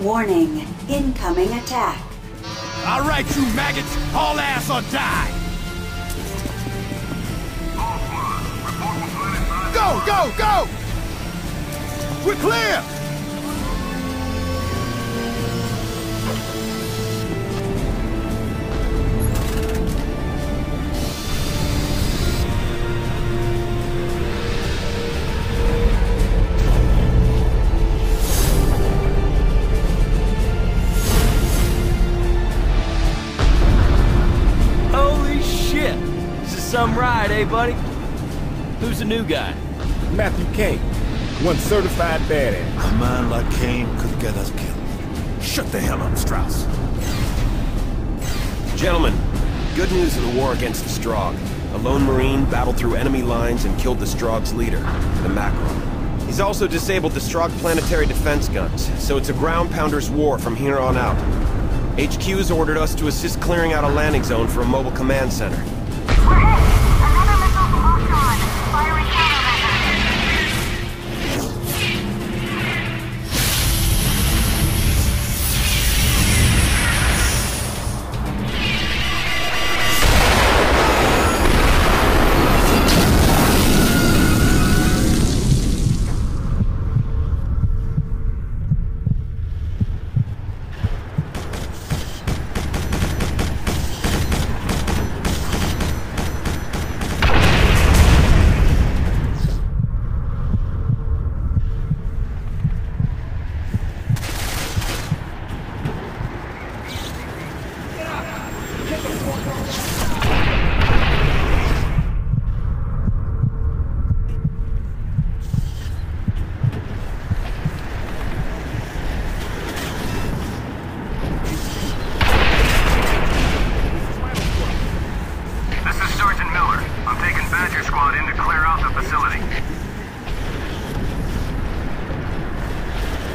Warning, incoming attack. All right, you maggots, haul ass or die! Go, go, go! We're clear! Some ride, eh, buddy? Who's the new guy? Matthew Kane, one certified badass. A man like Kane could get us killed. Shut the hell up, Strauss. Gentlemen, good news in the war against the Strogg. A lone Marine battled through enemy lines and killed the Strogg's leader, the Makron. He's also disabled the Strogg planetary defense guns, so it's a ground pounder's war from here on out. HQ has ordered us to assist clearing out a landing zone for a mobile command center. We're hit!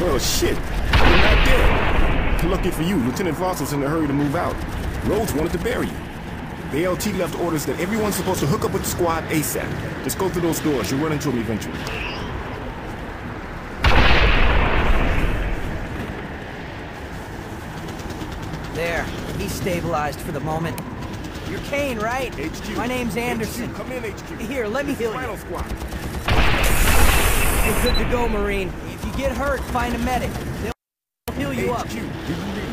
Oh shit, you're not dead. Lucky for you, Lieutenant Voss was in a hurry to move out. Rhodes wanted to bury you. The LT left orders that everyone's supposed to hook up with the squad ASAP. Just go through those doors, you'll run into him eventually. There, he's stabilized for the moment. You're Kane, right? HQ. My name's Anderson. HQ, come in, HQ. Here, let me heal you. Final squad. You're good to go, Marine. If you get hurt, find a medic. They'll heal you up. HQ, you